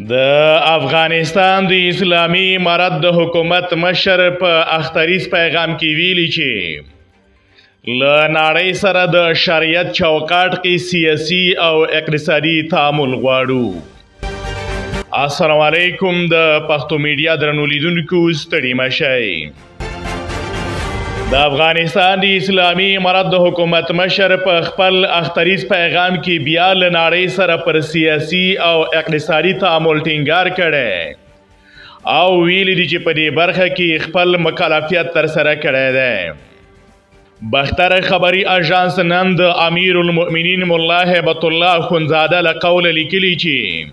د افغانستان د اسلامي امارت د حکومت مشر په اختریز پیغام کې ویلي چې له نړۍ سره د شریعت چوکاټ کې سیاسي او اقتصادي تعامل غواړو السلام علیکم د پښتو میډیا درنو لیدونکو ستړي مشئ د افغانستان د اسلامي امارت د حکومت مشر په خپل اختریز پیغام کې بیا له نړۍ سره پر سیاسي او اقتصادي تعامل ټینګار کړی او ویلي دي چې په دې برخه کې خپل مکلفیت ترسره کړی دی بختر خبری اژانس نن د امیر المؤمنین ملا هبت الله خنزاده له قوله لیکلي چې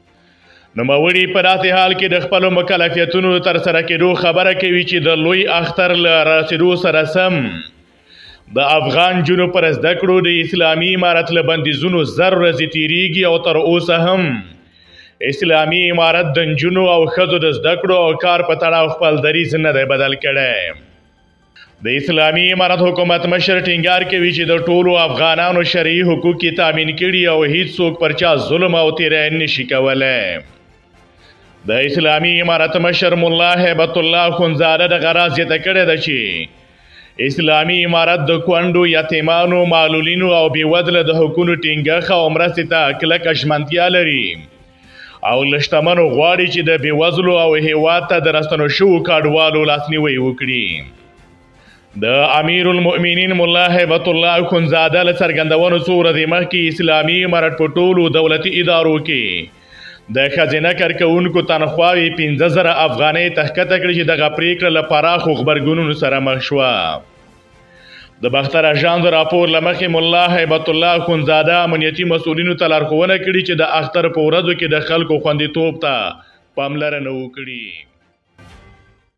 نوموړي په داسې حال کې د خپلو مکلفیتونو تر سره کېدو خبره کوي چې د لوی اختر له رسېدو سره سم د افغان جنو پر زده کړو د اسلامي امارت له بندیزونو زر ورځې تیریږي او تر اوسه هم اسلامي امارت د نجونو او ښځو د زده کړو او کار په تړاو خپل دریځ نه دی بدل کړی د اسلامي امارت حکومت مشر ټینګار کوي چې د ټولو افغانانو شرعي حقوق کې تامین کړي او هیڅ څوک پر چا ظلم او تیری نشي کولی د اسلامي امارت مشر مولا هیبت الله خونزاده د غراز زیاته کړې ده چې اسلامي امارت د کونډو یتیمانو معلولینو او بیوزله د حقونو ټینګښه او مرستې ته کلکه ژمنتیا لري او لشتمنو غواړي چې د بیوزلو او هیواد ته د رستنو شو کډوالو لاسنیوي وکړي د امیر المؤمنین مولا هیبت الله اخوندزاده له څرګندونو څو ورځې مخکې اسلامي امارت په ټولو دولتي ادارو کې د ښځینه کارکوونکو تنخواوې پنځه زره افغانۍ ته ښکته کړې چې دغه پریکړه له پراخو غبرګونونو سره مخ شوه د باختر اژان د راپور لمخې مولا هیبت الله خونزاده امنیتي مسولینو ته لارښوونه کړې چې د اختر په ورځو کې د خلکو خوندیتوب ته پاملرنه وکړي